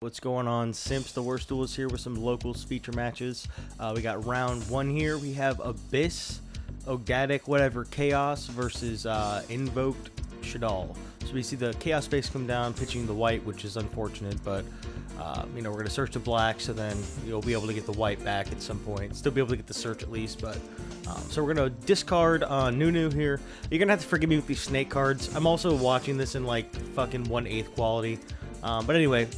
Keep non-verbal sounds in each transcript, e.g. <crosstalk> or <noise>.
What's going on, Simps? The Worst Duelist here with some locals feature matches. Uh, we got round one here. We have Abyss, Ogdoadic, whatever, Chaos versus uh, Invoked Shaddoll. So we see the Chaos base come down, pitching the white, which is unfortunate, but uh, you know we're gonna search the black, so then you'll be able to get the white back at some point. Still be able to get the search at least, but um, so we're gonna discard uh, Nunu here. You're gonna have to forgive me with these snake cards. I'm also watching this in like fucking one eighth quality. Um, but anyway,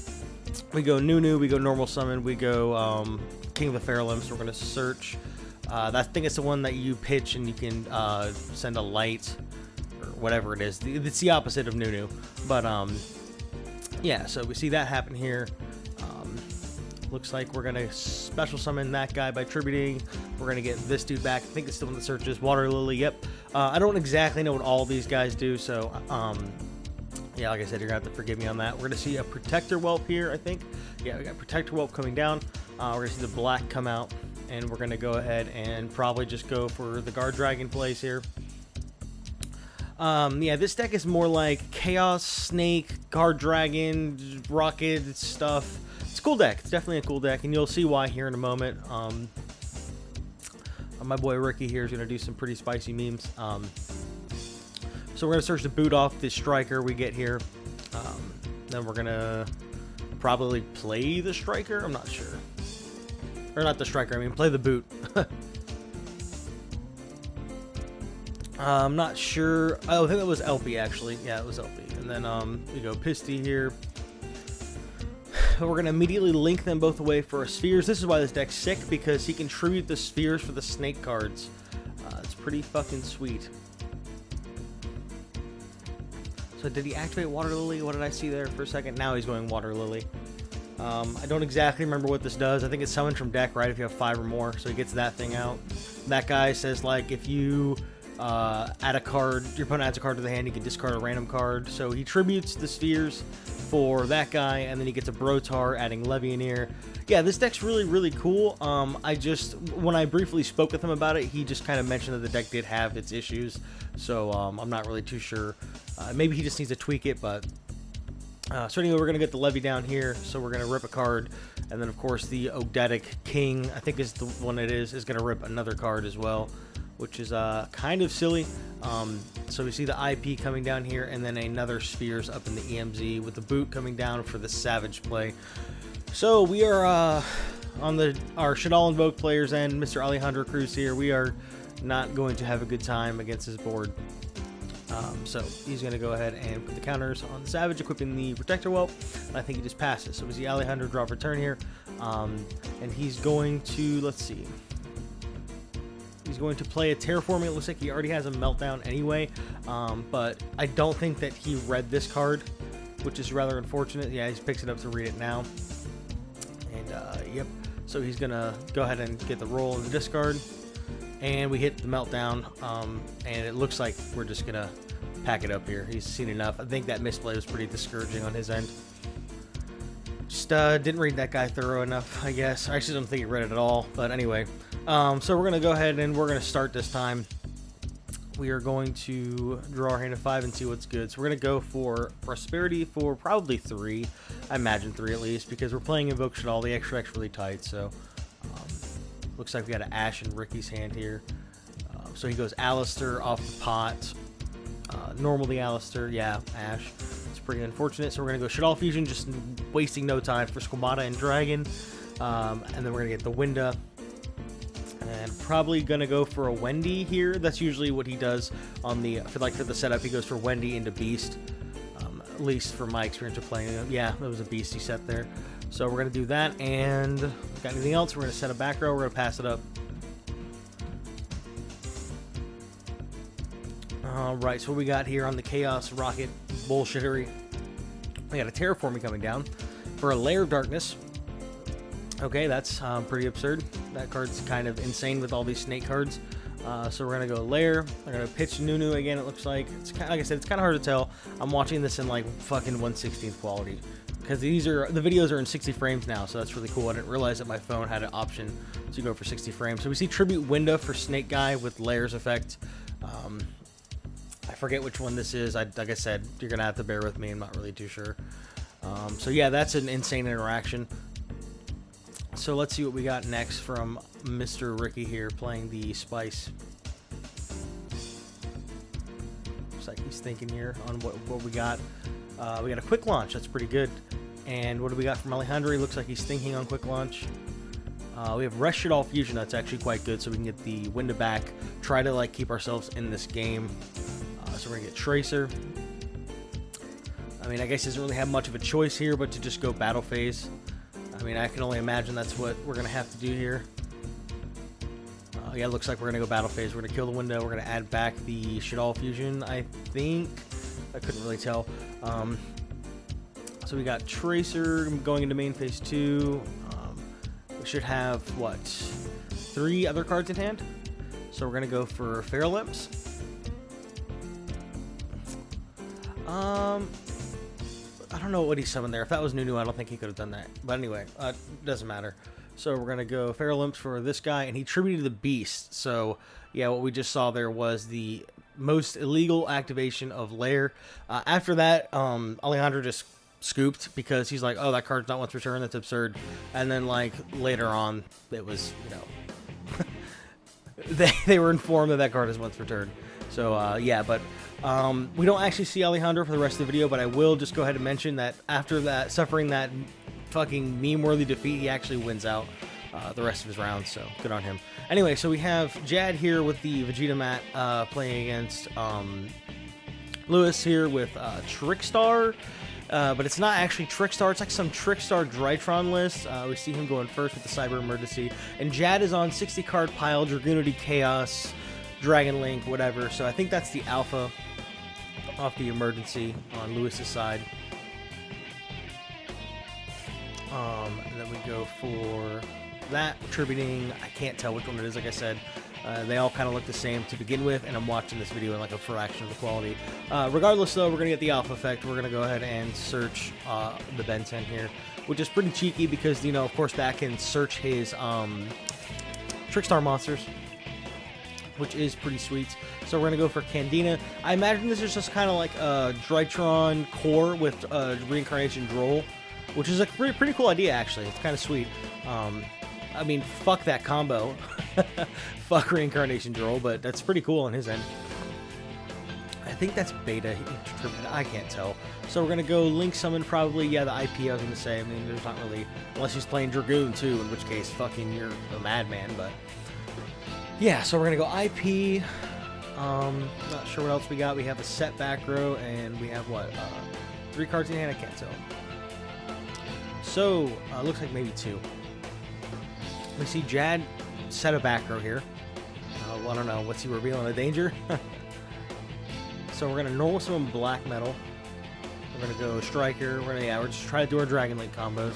we go Nunu, we go normal summon, we go um, King of the Fair. So we're gonna search. Uh, I think it's the one that you pitch and you can uh, send a light or whatever it is. It's the opposite of Nunu, but um, yeah. So we see that happen here. Um, looks like we're gonna special summon that guy by tributing. We're gonna get this dude back. I think it's the one that searches Water Lily. Yep. Uh, I don't exactly know what all these guys do, so um, yeah, like I said, you're gonna have to forgive me on that. We're gonna see a protector whelp here, I think. Yeah, we got protector whelp coming down. Uh, we're gonna see the black come out, and we're gonna go ahead and probably just go for the guard dragon plays here. Um, yeah, this deck is more like Chaos, Snake, Guard Dragon, Rokket stuff. It's a cool deck. It's definitely a cool deck, and you'll see why here in a moment. Um, my boy Ricky here is going to do some pretty spicy memes. Um, so we're going to search the boot off the striker we get here. Um, then we're going to probably play the striker. I'm not sure. Or not the striker, I mean play the boot. <laughs> Uh, I'm not sure. Oh, I think that was Elpy actually. Yeah, it was Elpy. And then um, we go Pisty here. <sighs> We're gonna immediately link them both away for spheres. This is why this deck's sick because he can tribute the spheres for the snake cards. Uh, it's pretty fucking sweet. So did he activate Water Lily? What did I see there for a second? Now he's going Water Lily. Um, I don't exactly remember what this does. I think it's summoned from deck, right? If you have five or more, so he gets that thing out. That guy says like if you uh, add a card, your opponent adds a card to the hand, you can discard a random card. So he tributes the spheres for that guy, and then he gets a Brotar, adding Levianeer. Yeah, this deck's really, really cool. Um, I just, when I briefly spoke with him about it, he just kind of mentioned that the deck did have its issues, so um, I'm not really too sure. Uh, maybe he just needs to tweak it, but uh, so anyway, we're going to get the Levy down here, so we're going to rip a card, and then of course the Ogdoadic King, I think is the one it is, is going to rip another card as well which is uh, kind of silly. Um, so we see the IP coming down here, and then another Spheres up in the EMZ with the boot coming down for the Savage play. So we are uh, on the our Shaddoll Invoke players and Mr. Alejandro Cruz here. We are not going to have a good time against his board. Um, so he's going to go ahead and put the counters on the Savage, equipping the Protector Whelp. I think he just passes. So we see Alejandro draw for turn here. Um, and he's going to, let's see, He's going to play a terraforming. It looks like he already has a meltdown anyway, um, but I don't think that he read this card, which is rather unfortunate. Yeah, he picks it up to read it now. And, uh, yep. So he's going to go ahead and get the roll in the discard. And we hit the meltdown, um, and it looks like we're just going to pack it up here. He's seen enough. I think that misplay was pretty discouraging on his end. Just uh, didn't read that guy thorough enough, I guess. I actually don't think he read it at all. But anyway, um, so we're going to go ahead and we're going to start this time. We are going to draw our hand of five and see what's good. So we're going to go for Prosperity for probably three. I imagine three at least, because we're playing Invoke Shaddoll. The extra really tight, so... Um, looks like we got an Ash in Ricky's hand here. Uh, so he goes Aleister off the pot. Uh, normally Aleister, yeah, Ash It's pretty unfortunate. So we're going to go Shaddoll Fusion, just wasting no time for Squamata and Dragon. Um, and then we're going to get the Winda. And probably to go for a Wendy here. That's usually what he does on the, for like for the setup, he goes for Wendy into Beast. Um, at least for my experience of playing. Yeah, it was a Beastie set there. So we're to do that. And got anything else? We're to set a back row. We're to pass it up. Alright, so what we got here on the Chaos Rokket bullshittery. We got a Terraforming coming down for a Lair of Darkness. Okay, that's um, pretty absurd. That card's kind of insane with all these snake cards. Uh, so we're gonna go Lair. I'm gonna pitch Nunu again. It looks like it's kind of, like I said, it's kind of hard to tell. I'm watching this in like fucking 1/16th quality because these are the videos are in 60 frames now, so that's really cool. I didn't realize that my phone had an option to go for 60 frames. So we see Tribute window for Snake Guy with Lair's effect. Um, I forget which one this is. I, like I said, you're going to have to bear with me. I'm not really too sure. Um, so yeah, that's an insane interaction. So let's see what we got next from Mr. Ricky here playing the Spice. Looks like he's thinking here on what, what we got. Uh, we got a quick launch. That's pretty good. And what do we got from Alejandro? Looks like he's thinking on quick launch. Uh, we have Rest All Fusion. That's actually quite good, so we can get the Winda back. Try to like keep ourselves in this game. Uh, so we're gonna get Tracer. I mean, I guess he doesn't really have much of a choice here, but to just go battle phase. I mean, I can only imagine that's what we're gonna have to do here. Uh, yeah, it looks like we're gonna go battle phase. We're gonna kill the Winda. We're gonna add back the Shaddoll Fusion. I think I couldn't really tell. Um, so we got Tracer going into main phase two. Um, we should have what three other cards in hand. So we're gonna go for Feral Imps. Um, I don't know what he summoned there. If that was Nunu, I don't think he could have done that. But anyway, uh, doesn't matter. So we're gonna go Feral Imps for this guy, and he tributed the Beast. So yeah, what we just saw there was the most illegal activation of Lair. Uh, after that, um, Alejandro just scooped because he's like, oh, that card's not once returned. That's absurd. And then like later on, it was you know <laughs> they they were informed that that card is once returned. So uh, yeah, but um, we don't actually see Alejandro for the rest of the video, but I will just go ahead and mention that after that suffering that fucking meme-worthy defeat, he actually wins out uh, the rest of his rounds. So good on him. Anyway, so we have Jad here with the Vegeta mat uh, playing against um, Lewis here with uh, Trickstar. Uh, but it's not actually Trickstar. It's like some Trickstar Drytron list. Uh, we see him going first with the Cyber Emergency. And Jad is on 60 card pile, Dragunity Chaos, Dragon Link, whatever. So I think that's the alpha off the emergency on Lewis's side. Um, and then we go for that, attributing, I can't tell which one it is, like I said. Uh, they all kind of look the same to begin with, and I'm watching this video in like a fraction of the quality. Uh, regardless, though, we're going to get the alpha effect. We're going to go ahead and search uh, the Benten here, which is pretty cheeky because, you know, of course, that can search his um, Trickstar monsters, which is pretty sweet. So we're to go for Candina. I imagine this is just kind of like a Drytron core with uh, Reincarnation Droll, which is a pretty, pretty cool idea, actually. It's kind of sweet. Um, I mean, fuck that combo. <laughs> fuck Reincarnation Droll, but that's pretty cool on his end. I think that's beta. I can't tell. So we're to go Link Summon probably. Yeah, the IP I was to say. I mean, there's not really... Unless he's playing Dragoon too, in which case, fucking, you're a madman, but... Yeah, so we're going to go IP. Um, not sure what else we got. We have a set back row, and we have, what, uh, three cards in hand? I can't tell. So, uh, looks like maybe two. We see Jad set a back row here. Uh, well, I don't know. What's he revealing? A danger? <laughs> so we're going to normal summon black metal. We're going to go striker. We're going to, yeah, we're just trying to do our Dragon Link combos.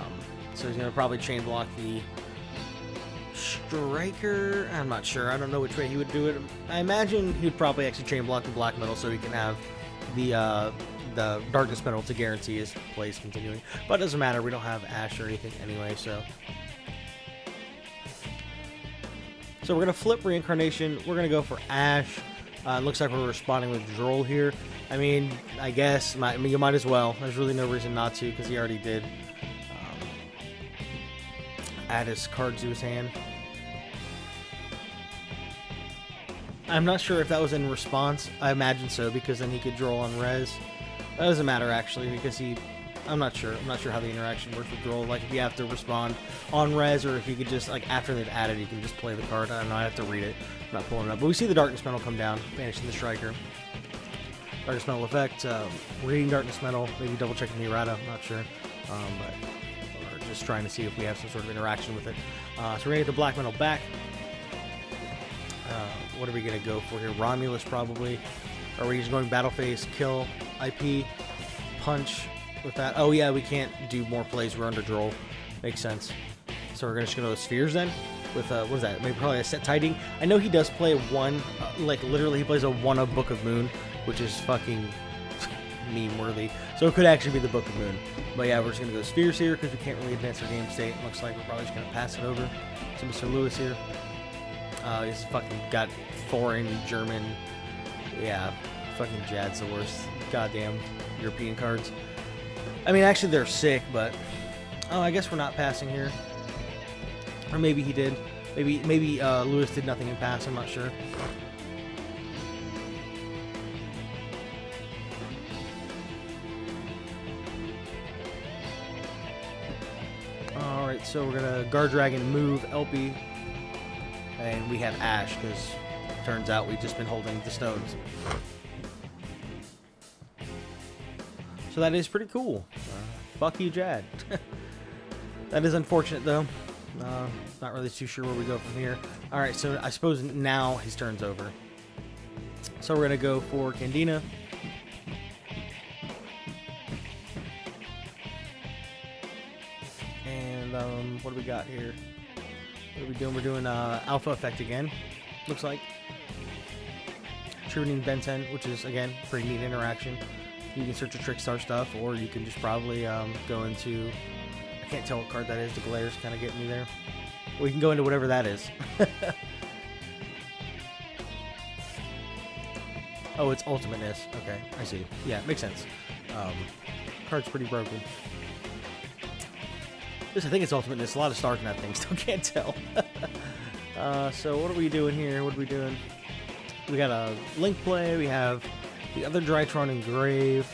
Um, so he's going to probably chain block the striker. I'm not sure. I don't know which way he would do it. I imagine he'd probably actually chain block the black metal so he can have the uh, the darkness metal to guarantee his plays continuing. But it doesn't matter. We don't have Ash or anything anyway, so So we're going to flip Reincarnation. We're going to go for Ash. Uh, looks like we're responding with Droll here. I mean, I guess I mean, you might as well. There's really no reason not to because he already did um, add his card to his hand. I'm not sure if that was in response. I imagine so because then he could Droll on res. That doesn't matter actually because he I'm not sure. I'm not sure how the interaction works with Droll. Like if you have to respond on res, or if you could just like after they've added, you can just play the card. I don't know. I have to read it. I'm not pulling it up. But we see the Darkness Metal come down, banishing the Striker. Darkness Metal effect. Um, reading Darkness Metal. Maybe double checking the errata. I'm not sure. Um, but we're just trying to see if we have some sort of interaction with it. Uh, so we're gonna get the Black Metal back. Uh, what are we gonna go for here? Romulus probably. Are we just going battle phase, kill, IP, punch, with that. Oh yeah, we can't do more plays. We're under Droll. Makes sense. So we're just gonna go spheres then. With uh, what is that? Maybe probably a set tiding. I know he does play one, uh, like literally he plays a one of Book of Moon, which is fucking <laughs> meme worthy. So it could actually be the Book of Moon. But yeah, we're just gonna go spheres here because we can't really advance our game state. Looks like we're probably just gonna pass it over to Mr. Lewis here. Uh, he's fucking got foreign German. Yeah, fucking Jad's the worst. Goddamn European cards. I mean, actually, they're sick, but oh, I guess we're not passing here, or maybe he did. Maybe maybe uh, Lewis did nothing in pass. I'm not sure. Alright, so we're gonna Guard Dragon move Elpy. And we have Ash, because turns out we've just been holding the stones. So that is pretty cool. Uh, fuck you, Jad. <laughs> that is unfortunate, though. Uh, not really too sure where we go from here. Alright, so I suppose now his turn's over. So we're going to go for Candina. And um, what do we got here? What are we doing? We're doing uh, Alpha Effect again, looks like. Tributing Benten, which is, again, pretty neat interaction. You can search the Trickstar stuff, or you can just probably um, go into... I can't tell what card that is. The glare's kind of getting me there. We can go into whatever that is. <laughs> oh, it's Ultimateness. Okay, I see. Yeah, makes sense. Um, card's pretty broken. This, I think it's Ultimateness. A lot of stars in that thing. <laughs> Still can't tell. <laughs> uh, so what are we doing here? What are we doing? We got a Link play. We have the other Drytron Engrave.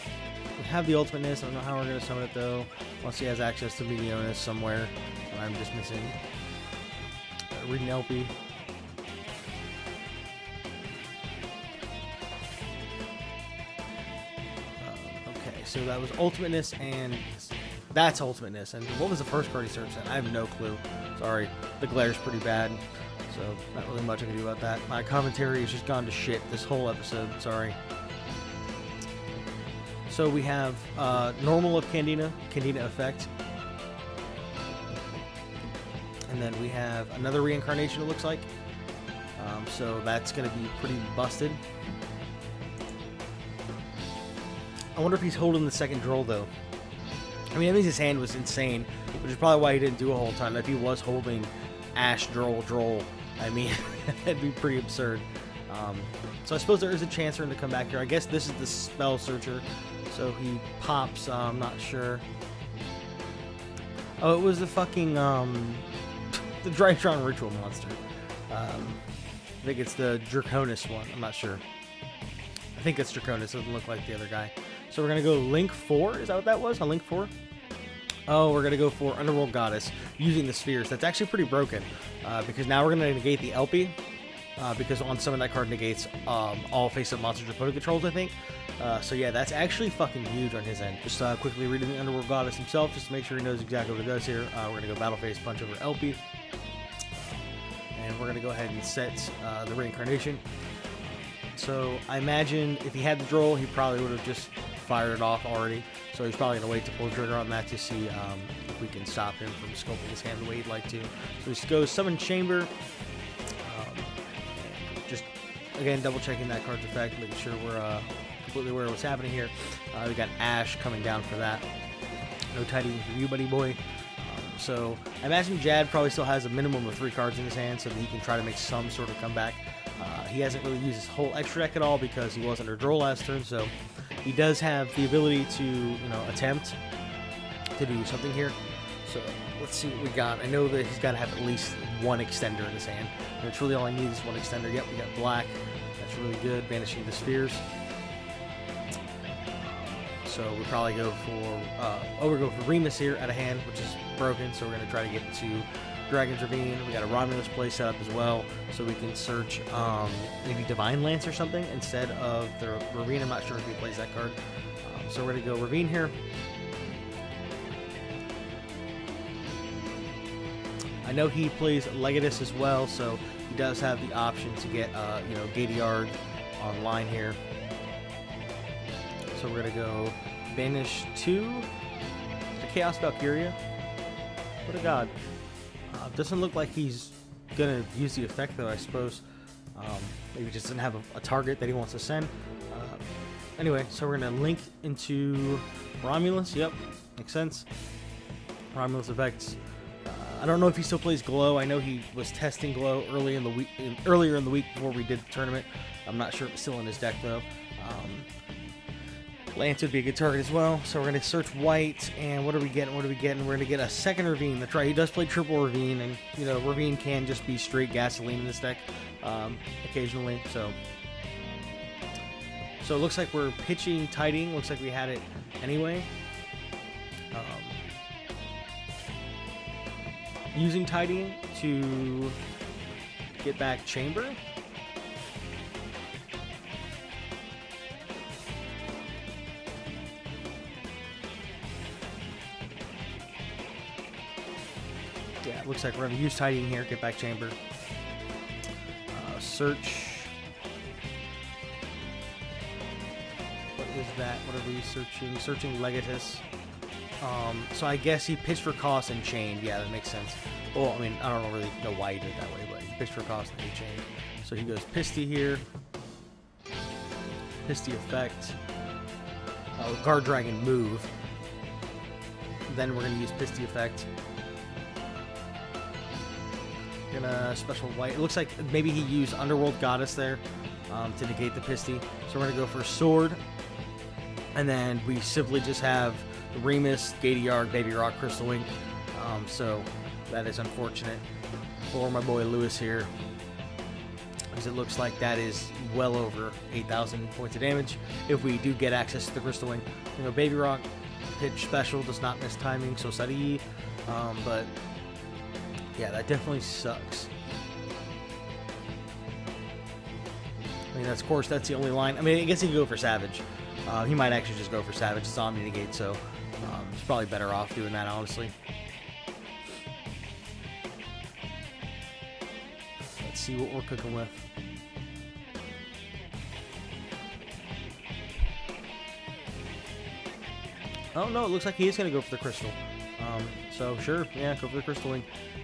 We have the Ultimateness. I don't know how we're going to summon it, though. Unless he has access to Meteonis somewhere. I'm just missing. Uh, reading Elpy. Uh, okay, so that was Ultimateness and that's Ultimateness. And what was the first card he searched at? I have no clue. Sorry. The glare's pretty bad. So, not really much I can do about that. My commentary has just gone to shit this whole episode. Sorry. So we have uh, normal of Candina, Candina effect. And then we have another reincarnation, it looks like. Um, so that's going to be pretty busted. I wonder if he's holding the second droll, though. I mean, that means his hand was insane, which is probably why he didn't do a whole ton. If he was holding Ash, Droll, Droll, I mean, <laughs> that'd be pretty absurd. Um, so I suppose there is a chance for him to come back here. I guess this is the Spell Searcher, so he pops, uh, I'm not sure. Oh, it was the fucking, um, <laughs> the Drytron Ritual Monster. Um, I think it's the Draconids one, I'm not sure. I think it's Draconids, doesn't look like the other guy. So we're going to go Link 4. Is that what that was? On Link 4? Oh, we're going to go for Underworld Goddess using the spheres. That's actually pretty broken uh, because now we're going to negate the Elpy uh, because on some of that card negates um, all face-up monsters opponent controls, I think. Uh, so yeah, that's actually fucking huge on his end. Just uh, quickly reading the Underworld Goddess himself just to make sure he knows exactly what it does here. Uh, we're to go Battle Phase Punch over Elpy. And we're to go ahead and set uh, the Reincarnation. So I imagine if he had the droll, he probably would have just fired it off already. So he's probably going to wait to pull the trigger on that to see um, if we can stop him from sculpting his hand the way he'd like to. So he goes Summon Chamber. Um, just, again, double checking that card's effect, making sure we're uh, completely aware of what's happening here. Uh, we got Ash coming down for that. No tidy for you, buddy boy. Um, so I imagine Jad probably still has a minimum of three cards in his hand so that he can try to make some sort of comeback. Uh, he hasn't really used his whole extra deck at all because he was under draw last turn, so he does have the ability to, you know, attempt to do something here. So let's see what we got. I know that he's got to have at least one extender in his hand. And it's really all I need is one extender. Yep, we got black. That's really good. Banishing the spheres. So we probably go for, uh, oh, we go for Remus here at a hand, which is broken. So we're going to try to get into Dragon's Ravine. We got a Romulus play set up as well, so we can search um, maybe Divine Lance or something instead of the Ravine. I'm not sure if he plays that card. Um, so we're going to go Ravine here. I know he plays Legatus as well, so he does have the option to get, uh, you know, Gae Dearg online here. So we're going to go Banish 2 to Chaos Valkyria. What a god. Doesn't look like he's gonna use the effect though, I suppose. Um, maybe just doesn't have a, a, target that he wants to send. Uh, anyway, so we're gonna link into Romulus. Yep, makes sense. Romulus effects. Uh, I don't know if he still plays Glow. I know he was testing Glow early in the week, in, earlier in the week before we did the tournament. I'm not sure if it's still in his deck though. Um, Lance would be a good target as well. So we're going to search white, and what are we getting? What are we getting? We're going to get a second Ravine. That's right, he does play triple Ravine, and, you know, Ravine can just be straight gasoline in this deck um, occasionally, so... So it looks like we're pitching Tidying. Looks like we had it anyway. Um, using Tidying to get back Chamber. Looks like we're going to use Tidying here, get back Chamber. Uh, search. What is that? What are we searching? Searching Legatus. Um, so I guess he pitched for cost and chained. Yeah, that makes sense. Well, I mean, I don't really know why he did it that way, but he pitched for cost and he chained. So he goes Pisty here. Pisty effect. Oh, Guard Dragon move. Then we're going to use Pisty effect. Gonna special white. It looks like maybe he used Underworld Goddess there um, to negate the Pisty. So we're gonna go for Sword. And then we simply just have Remus, Gae Dearg, Baby Rock, Crystal Wing. Um, so that is unfortunate for my boy Lewis here. Because it looks like that is well over 8,000 points of damage if we do get access to the Crystal Wing. You know, Baby Rock, pitch special, does not miss timing, so Sadi. Um, but yeah, that definitely sucks. I mean, that's of course that's the only line. I mean, I guess he could go for Savage. Uh, he might actually just go for Savage. It's Omni Negate, so um, he's probably better off doing that, honestly. Let's see what we're cooking with. Oh no, it looks like he is going to go for the crystal. Um, so sure, yeah, go for the crystal wing.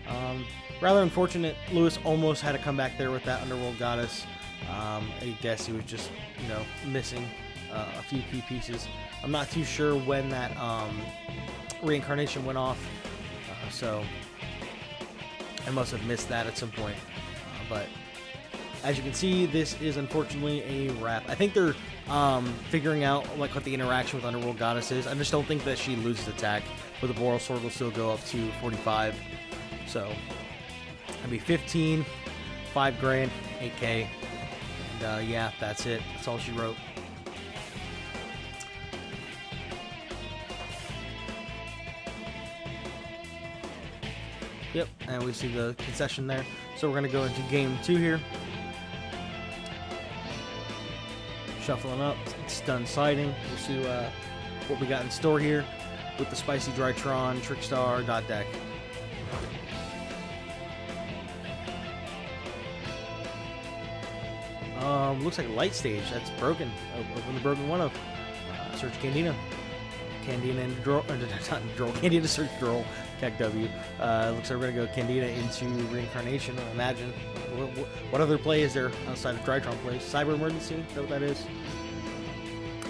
Um, rather unfortunate. Lewis almost had to come back there with that underworld goddess. Um, I guess he was just, you know, missing uh, a few key pieces. I'm not too sure when that um, reincarnation went off, uh, so I must have missed that at some point. Uh, but as you can see, this is unfortunately a wrap. I think they're um, figuring out like what the interaction with Underworld Goddess is. I just don't think that she loses attack, but the Borrelsword will still go up to 45. So that'd be 15, 5 grand, 8k. And uh, yeah, that's it. That's all she wrote. Yep, and we see the concession there. So we're going to go into game two here. Shuffling up, stun sliding. We'll see uh, what we got in store here with the Spicy Drytron, Trickstar, Dot Deck. Um, looks like light stage. That's broken. Open the broken one of. Uh, search Candina. Candina and Droll. Uh, <laughs> not Droll. Candina search Droll. Tech W. Uh, looks like we're gonna go Candina into Reincarnation. I imagine. What, what, other play is there outside of Drytron play? Cyber Emergency. Is that what that is?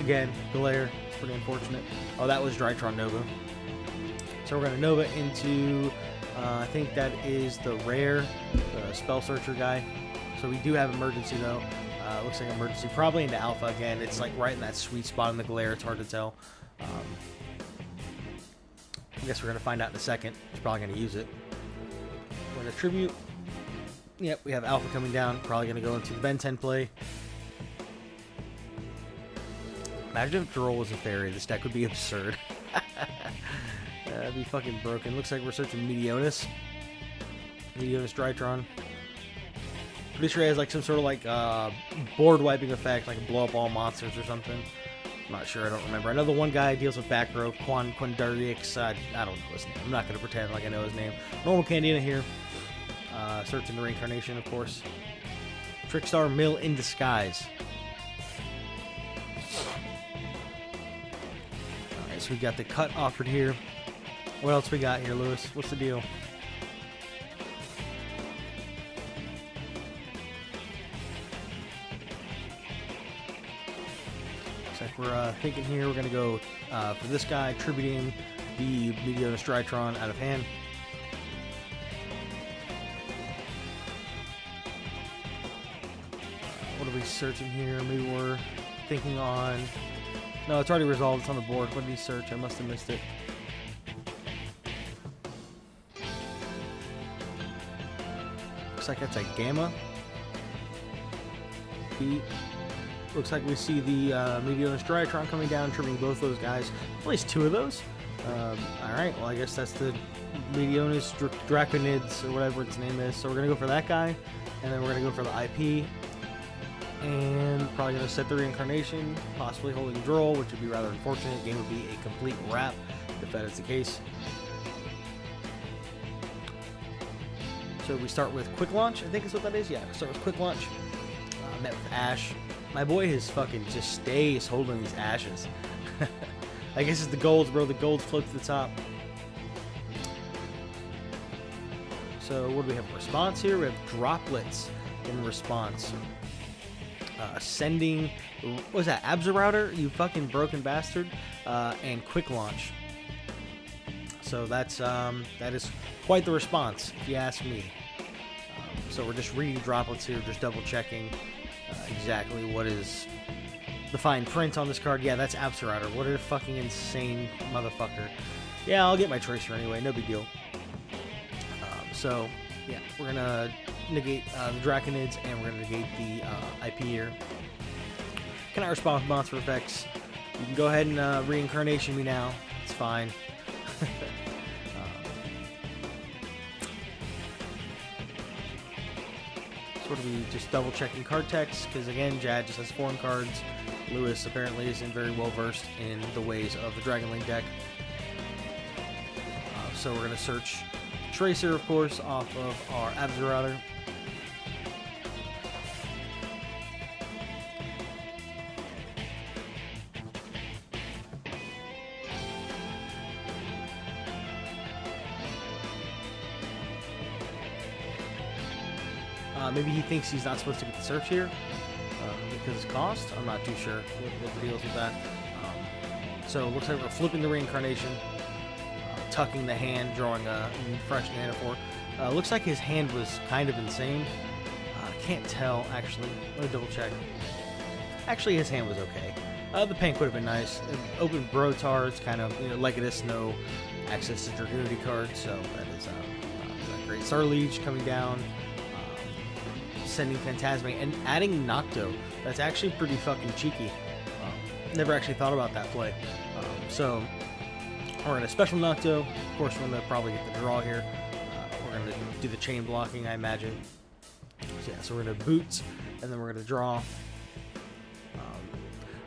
Again, Galare. It's pretty unfortunate. Oh, that was Drytron Nova. So we're gonna Nova into. Uh, I think that is the rare, the Spell Searcher guy. So we do have emergency though. Uh, looks like emergency, probably into alpha again. It's like right in that sweet spot in the glare. It's hard to tell. Um, I guess we're gonna find out in a second. He's probably gonna use it. We're gonna tribute. Yep, we have alpha coming down. Probably gonna go into the Benten play. Imagine if Droll was a fairy. This deck would be <laughs> absurd. <laughs> That'd be fucking broken. Looks like we're searching Meteonis. Meteonis Drytron. Pretty sure he has like some sort of like uh, board wiping effect, like blow up all monsters or something. I'm not sure, I don't remember. I know the one guy deals with back row, Quan Quandarix, uh, I don't know his name. I'm not going to pretend like I know his name. Normal Candina here. Uh, searching the reincarnation, of course. Trickstar Mill in disguise. Alright, so we got the cut offered here. What else we got here, Lewis? What's the deal? We're uh, thinking here we're going to go uh, for this guy, tributing the Meteonis Drytron out of hand. What are we searching here? Maybe we're thinking on No, it's already resolved. It's on the board. What did he search? I must have missed it. Looks like that's a Gamma. Beat. Looks like we see the uh, Meteonis Drytron coming down, trimming both those guys. At least two of those. Um, Alright, well I guess that's the Meteonis Dr Draconids, or whatever its name is. So we're going to go for that guy, and then we're going to go for the IP. And probably going to set the reincarnation, possibly holding Droll, which would be rather unfortunate. Game would be a complete wrap if that is the case. So we start with quick launch, I think is what that is. Yeah, start with quick launch. Uh, met with Ash. My boy has fucking just stays holding these ashes. <laughs> I guess it's the golds, bro. The golds float to the top. So what do we have? Response here. We have droplets in response. Uh, sending, what was that? Absorouter? You fucking broken bastard. Uh, and quick launch. So that's um, that is quite the response, if you ask me. Um, so we're just reading droplets here, just double checking exactly what is the fine print on this card. Yeah, that's Absorouter. What a fucking insane motherfucker. Yeah, I'll get my Tracer anyway, no big deal. Um, so, yeah, we're gonna negate uh, the Draconids and we're gonna negate the uh, IP here. Can I respond with monster effects? You can go ahead and uh, reincarnation me now. It's fine. <laughs> sort of just double checking card text because again Jad just has foreign cards. Lewis apparently isn't very well versed in the ways of the Dragon Link deck. Uh, so we're going to search Tracer, of course, off of our Absorouter. Uh, thinks he's not supposed to get the search here uh, because it's cost. I'm not too sure what, what the deal is with that. Um, so it looks like we're flipping the reincarnation, uh, tucking the hand, drawing a fresh Nanophore. Uh, looks like his hand was kind of insane. I can't tell actually. Let me double check. Actually, his hand was okay. Uh, the paint would have been nice. Open Brotar, it's kind of, you know, like it is no access to Dragunity cards, so that is uh, not great. Sarleech coming down sending Phantasme and adding Nocto. That's actually pretty fucking cheeky. Um, never actually thought about that play. Um, so we're going to special Nocto. Of course, we're going to probably get the draw here. Uh, we're going to do the chain blocking, I imagine. So yeah, so we're going to boots, and then we're going to draw. Um,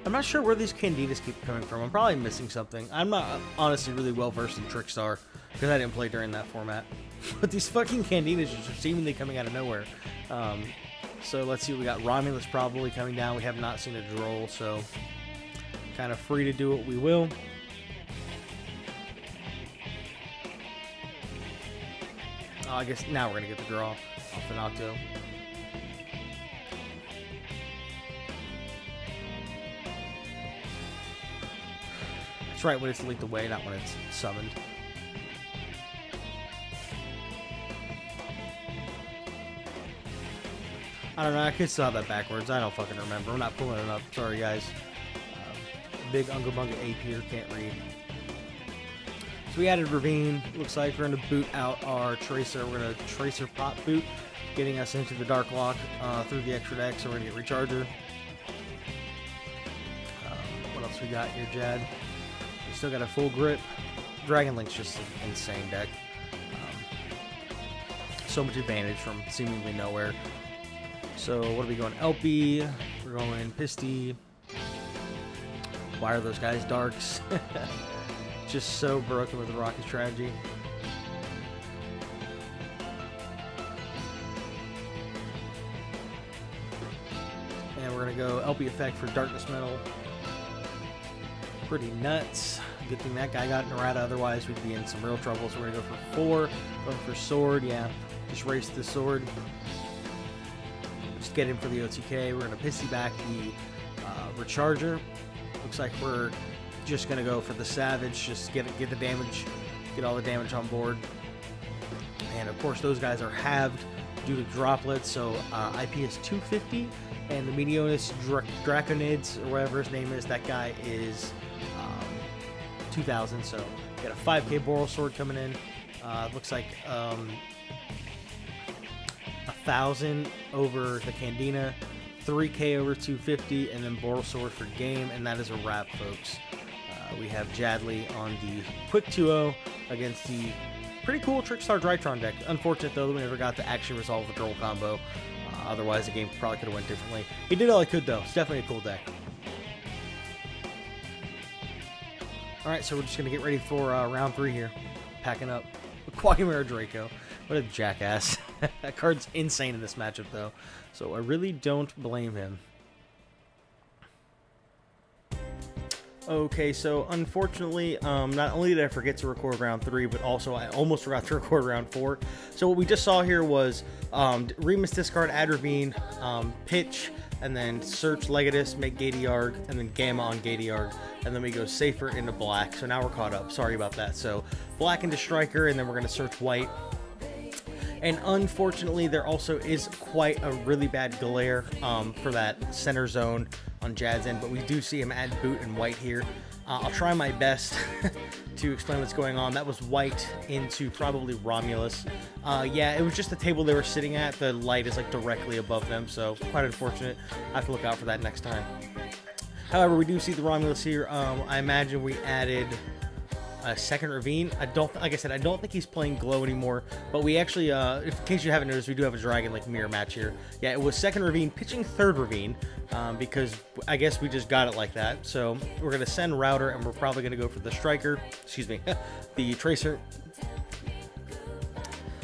I'm not sure where these Candinas keep coming from. I'm probably missing something. I'm not honestly really well versed in Trickstar because I didn't play during that format. <laughs> but these fucking candinas are seemingly coming out of nowhere. Um, so let's see, we got Romulus probably coming down. We have not seen a Droll, so kind of free to do what we will. Oh, I guess now we're going to get the draw off the Nocto. That's right, when it's leaked away, not when it's summoned. I don't know. I could still have that backwards. I don't fucking remember. I'm not pulling it up. Sorry, guys. Um, big Unga Bunga ape here. Can't read. So we added Ravine. Looks like we're going to boot out our Tracer. We're going to Tracer Pop Boot, getting us into the Dark Lock uh, through the extra deck. So we're going to get Recharger. Um, what else we got here, Jad? We still got a full grip. Dragon Link's just an insane deck. Um, so much advantage from seemingly nowhere. So what are we going? Elpy. We're going Pisty. Why are those guys darks? <laughs> Just so broken with the Rokket strategy. And we're gonna go Elpy effect for Darkness Metal. Pretty nuts. Good thing that guy got Narada, otherwise we'd be in some real trouble. So we're gonna go for four. Going for sword, yeah. Just race the sword get him for the OTK. We're going to Pisty back the uh, Recharger. Looks like we're just going to go for the Savage, just get get the damage, get all the damage on board. And of course, those guys are halved, due to droplets. So uh, IP is 250, and the Meteonis Dra- Draconids, or whatever his name is, that guy is um, 2000. So got a 5k Borrelsword coming in. Uh, looks like um, thousand over the Candina, 3k over 250, and then Borrelsword for game, and that is a wrap, folks. Uh, we have Jadley on the Quick 2-0 against the pretty cool Trickstar Drytron deck. Unfortunate though that we never got to actually resolve the Droll combo. Uh, otherwise, the game probably could have went differently. He did all he could though. It's definitely a cool deck. All right, so we're just gonna get ready for uh, round three here. Packing up <laughs> Quagmire Draco. What a jackass. <laughs> that card's insane in this matchup though, so I really don't blame him. Okay, so unfortunately, um, not only did I forget to record round three, but also I almost <laughs> forgot to record round four. So what we just saw here was um, Remus discard Add Ravine, um, pitch, and then search Legatus, make Gae Dearg, and then Gamma on Gae Dearg, and then we go safer into black. So now we're caught up. Sorry about that. So black into Striker, and then we're going to search white. And unfortunately, there also is quite a really bad glare um, for that center zone on Jad's end, but we do see him add boot and white here. Uh, I'll try my best <laughs> to explain what's going on. That was white into probably Romulus. Uh, yeah, it was just the table they were sitting at. The light is like directly above them, so quite unfortunate. I have to look out for that next time. However, we do see the Romulus here. Um, I imagine we added a second Ravine. I don't, like I said, I don't think he's playing Glow anymore. But we actually, uh, in case you haven't noticed, we do have a Dragon like mirror match here. Yeah, it was second Ravine pitching third Ravine um, because I guess we just got it like that. So we're gonna send Router, and we're probably gonna go for the Striker. Excuse me, <laughs> the Tracer.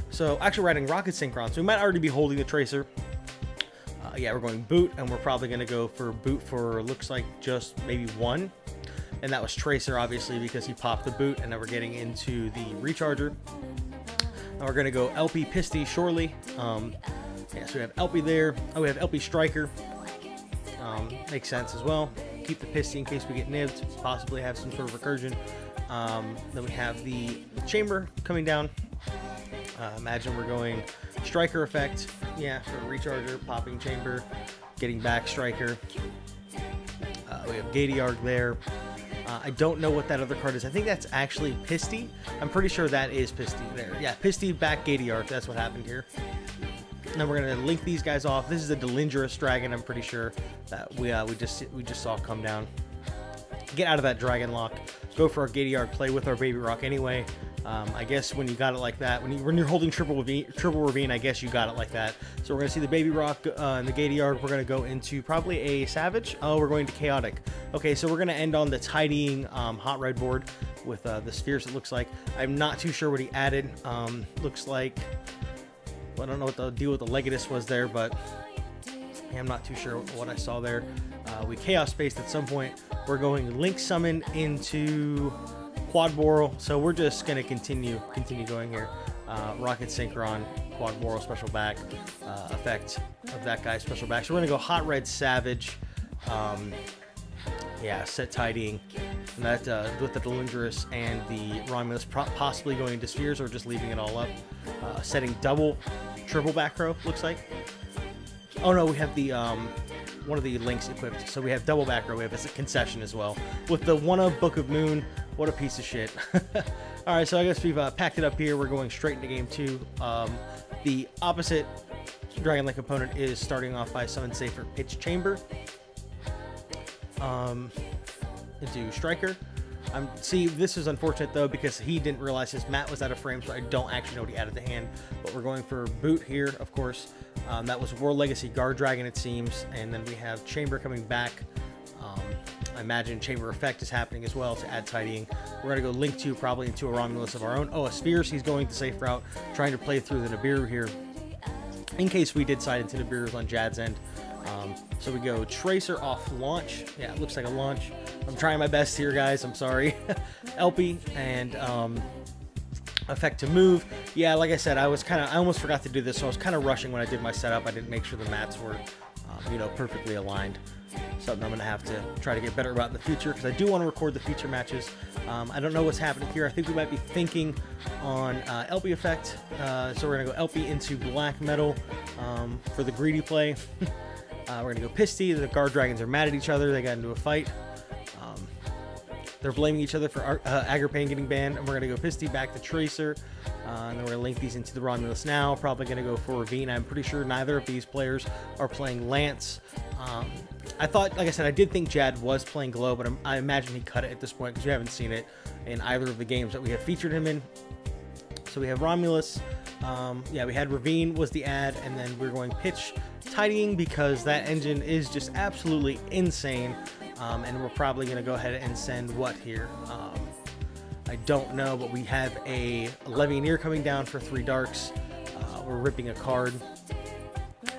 So actually, riding Rokket Synchron. So we might already be holding the Tracer. Uh, yeah, we're going boot, and we're probably gonna go for boot for looks like just maybe one and that was Tracer, obviously, because he popped the boot, and then we're getting into the Recharger. Now we're going to go Elpy Pisty Surely. Um, yeah, so we have Elpy there. Oh, we have Elpy Striker. Um, makes sense as well. Keep the Pisty in case we get nibbed, possibly have some sort of recursion. Um, then we have the Chamber coming down. Uh, imagine we're going Striker effect. Yeah, for Recharger, popping Chamber, getting back Striker. Uh, we have Gae Dearg there. I don't know what that other card is. I think that's actually Pisty. I'm pretty sure that is Pisty there. Yeah, Pisty back Gae Dearg. That's what happened here. Now we're gonna link these guys off. This is a Delindrous dragon. I'm pretty sure that we uh, we just we just saw come down. Get out of that dragon lock. Go for our Gae Dearg. Play with our Baby Rock anyway. Um, I guess when you got it like that, when, you, when you're holding triple ravine, triple ravine, I guess you got it like that. So we're gonna see the baby rock uh, and the Gae Dearg. We're gonna go into probably a savage. Oh, we're going to chaotic. Okay, so we're gonna end on the tidying um, hot red board with uh, the spheres. It looks like I'm not too sure what he added. Um, looks like well, I don't know what the deal with the Legatus was there, but I'm not too sure what I saw there. Uh, we chaos spaced at some point. We're going link summon into quad boral. So we're just going to continue continue going here. Uh, Rokket Synchron, quad boral special back uh, effect of that guy's special back. So we're to go hot red savage. Um, yeah, set tidying. And that uh, with the Delindrous and the Romulus possibly going into spheres or just leaving it all up. Uh, setting double, triple back row, looks like. Oh no, we have the um, one of the links equipped. So we have double back row. We have a concession as well. With the one of Book of Moon, what a piece of shit. <laughs> All right, so I guess we've uh, packed it up here. We're going straight into game two. Um, the opposite Dragon Link opponent is starting off by Summon Safer Pitch Chamber um, into Striker. Um, see, this is unfortunate though because he didn't realize his mat was out of frame, so I don't actually know what he added to hand. But we're going for boot here, of course. Um, that was World Legacy Guard Dragon, it seems, and then we have Chamber coming back. I imagine Chamber Effect is happening as well to add tidying. We're going to go Link 2 probably into a Romulus of our own. Oh, a Spheres, he's going the safe route, trying to play through the Nibiru here. In case we did side into Nibiru's on Jad's end. Um, so we go Tracer off launch. Yeah, it looks like a launch. I'm trying my best here, guys. I'm sorry. <laughs> Elpy and um, effect to move. Yeah, like I said, I was kind of, I almost forgot to do this, so I was kind of rushing when I did my setup. I didn't make sure the mats were, um, you know, perfectly aligned. Something I'm going to have to try to get better about in the future because I do want to record the future matches. Um, I don't know what's happening here. I think we might be thinking on uh, Elpy effect. Uh, so we're going to go Elpy into Black Metal um, for the greedy play. <laughs> uh, we're going to go Pisty. The Guard Dragons are mad at each other. They got into a fight. Um, they're blaming each other for uh, getting banned, and we're going to go Pisty back to Tracer, uh, and then we're going to link these into the Romulus now. Probably going to go for Ravine. I'm pretty sure neither of these players are playing Lance. Um, I thought, like I said, I did think Jad was playing Glow, but I'm, i imagine he cut it at this point because we haven't seen it in either of the games that we have featured him in. So we have Romulus. Um, yeah, we had Ravine was the ad, and then we're going pitch tidying because that engine is just absolutely insane. Um, and we're probably going to go ahead and send what here? Um, I don't know, but we have a Levianeer coming down for three darks. Uh, we're ripping a card.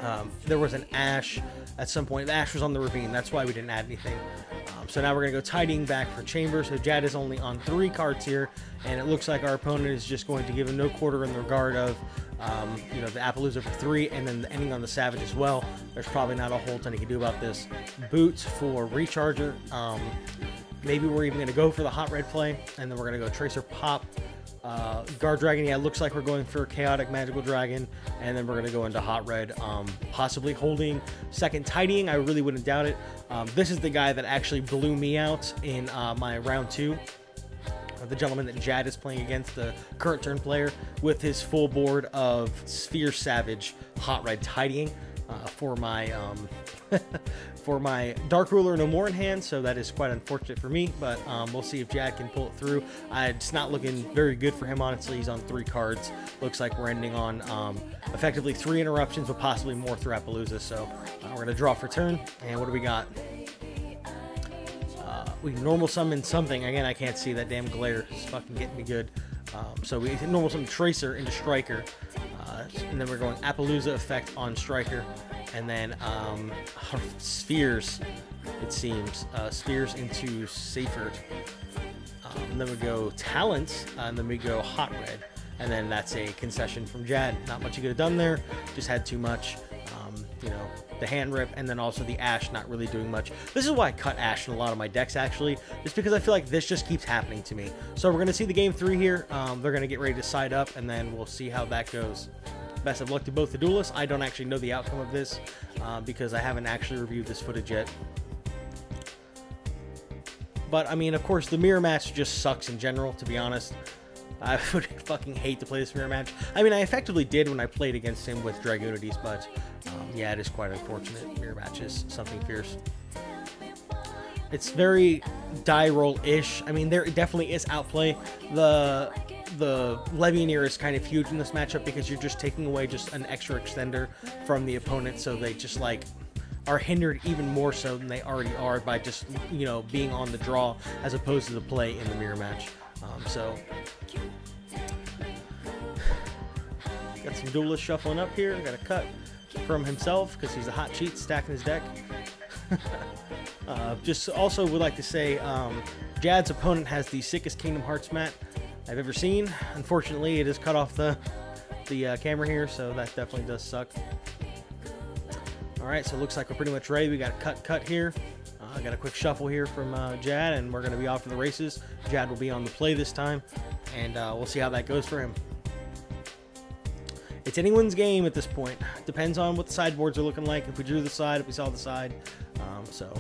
Um, there was an Ash at some point. The Ash was on the Ravine. That's why we didn't add anything. Um, so now we're going to go tidying back for Chamber. So Jad is only on three cards here. And it looks like our opponent is just going to give him no quarter in the regard of um, you know, the Apollousa for three, and then the ending on the Savage as well. There's probably not a whole ton he can do about this. Boots for Recharger. Um, maybe we're even going to go for the Hot Red play, and then we're going to go Tracer Pop. Uh, Guard Dragon, yeah, looks like we're going for Chaotic Magical Dragon, and then we're going to go into Hot Red, um, possibly holding second Tidying. I really wouldn't doubt it. Um, this is the guy that actually blew me out in uh, my round two the gentleman that Jad is playing against, the current turn player, with his full board of Sphere Savage Hot Red Tidying uh, for my um, <laughs> for my Dark Ruler no more in hand, so that is quite unfortunate for me, but um, we'll see if Jad can pull it through. Uh, it's not looking very good for him, honestly. He's on three cards. Looks like we're ending on um, effectively three interruptions, but possibly more through Apollousa, so uh, we're going to draw for turn, and what do we got? we normal summon something. Again, I can't see that damn glare. It's fucking getting me good. Um, so we normal summon Tracer into Striker. Uh, and then we're going Apollousa effect on Striker. And then um, Spheres, it seems. Uh, spheres into Seyfert. Um, then we go Talents. Uh, and then we go Hot Red. And then that's a concession from Jad. Not much you could have done there. Just had too much. Um, you know, the hand rip, and then also the Ash not really doing much. This is why I cut Ash in a lot of my decks, actually, just because I feel like this just keeps happening to me. So we're going to see the game three here. Um, they're going to get ready to side up, and then we'll see how that goes. Best of luck to both the duelists. I don't actually know the outcome of this uh, because I haven't actually reviewed this footage yet. But, I mean, of course, the mirror match just sucks in general, to be honest. I <laughs> would fucking hate to play this mirror match. I mean, I effectively did when I played against him with Dragunities, but um, yeah, it is quite unfortunate. Mirror match is something fierce. It's very die roll-ish. I mean, there definitely is outplay. The the Levianeer is kind of huge in this matchup because you're just taking away just an extra extender from the opponent, so they just like are hindered even more so than they already are by just you know being on the draw as opposed to the play in the mirror match. Um, so got some duelist shuffling up here. Got a cut from himself because he's a hot cheat stacking his deck. <laughs> uh, just also would like to say um, Jad's opponent has the sickest Kingdom Hearts mat I've ever seen. Unfortunately, it is cut off the the uh, camera here, so that definitely does suck. All right, so it looks like we're pretty much ready. We got a cut cut here. I uh, got a quick shuffle here from uh, Jad, and we're going to be off to the races. Jad will be on the play this time, and uh, we'll see how that goes for him. It's anyone's game at this point. Depends on what the sideboards are looking like. If we drew the side, if we saw the side. Um, so,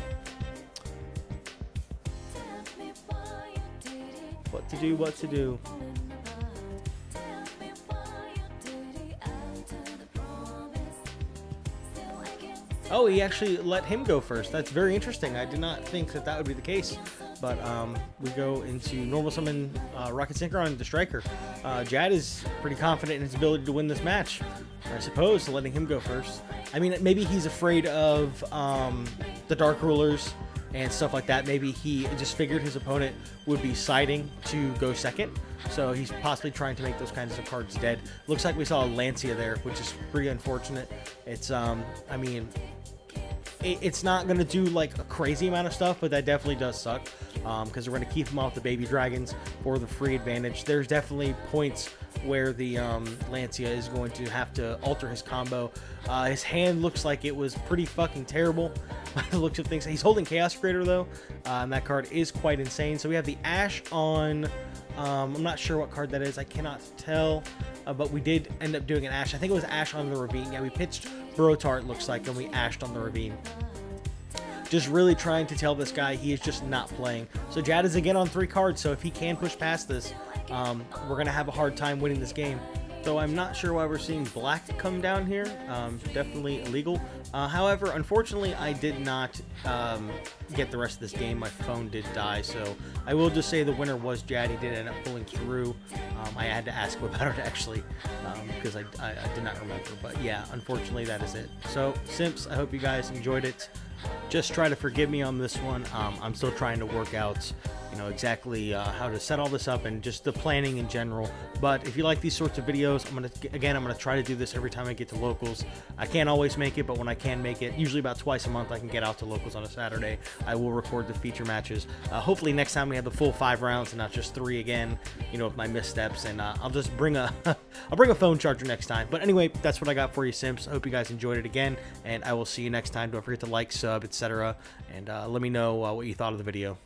what to do, what to do. Oh, he actually let him go first. That's very interesting. I did not think that that would be the case. But um, we go into normal summon uh, Rokket Synchron into Striker. Uh, Jad is pretty confident in his ability to win this match. I suppose letting him go first. I mean, maybe he's afraid of um, the Dark Rulers and stuff like that. Maybe he just figured his opponent would be siding to go second. So he's possibly trying to make those kinds of cards dead. Looks like we saw a Lancia there, which is pretty unfortunate. It's, um, I mean, it's not going to do like a crazy amount of stuff, but that definitely does suck Um because um, we're going to keep them off the baby dragons for the free advantage. There's definitely points where the um, Lancia is going to have to alter his combo. Uh, his hand looks like it was pretty fucking terrible. <laughs> by the looks of things. He's holding Chaos Creator though, uh, and that card is quite insane. So we have the Ash on. Um, I'm not sure what card that is. I cannot tell, uh, but we did end up doing an Ash. I think it was Ash on the Ravine. Yeah, we pitched Brotar, it looks like, and we Ashed on the Ravine just really trying to tell this guy he is just not playing. So Jad is again on three cards, so if he can push past this, um, we're going to have a hard time winning this game. Though I'm not sure why we're seeing black come down here. Um, definitely illegal. Uh, however, unfortunately, I did not um, get the rest of this game. My phone did die, so I will just say the winner was Jad. He did end up pulling through. Um, I had to ask <laughs> about it, actually, because um, I, I, I did not remember. But yeah, unfortunately, that is it. So, Simps, I hope you guys enjoyed it just try to forgive me on this one. Um, I'm still trying to work out, you know, exactly uh, how to set all this up and just the planning in general. But if you like these sorts of videos, I'm gonna again, I'm gonna try to do this every time I get to locals. I can't always make it, but when I can make it, usually about twice a month, I can get out to locals on a Saturday. I will record the feature matches. Uh, hopefully next time we have the full five rounds and not just three again. You know, with my missteps, and uh, I'll just bring a <laughs> I'll bring a phone charger next time. But anyway, that's what I got for you, Simps. I hope you guys enjoyed it again, and I will see you next time. Don't forget to like, sub, etc. And uh, let me know uh, what you thought of the video.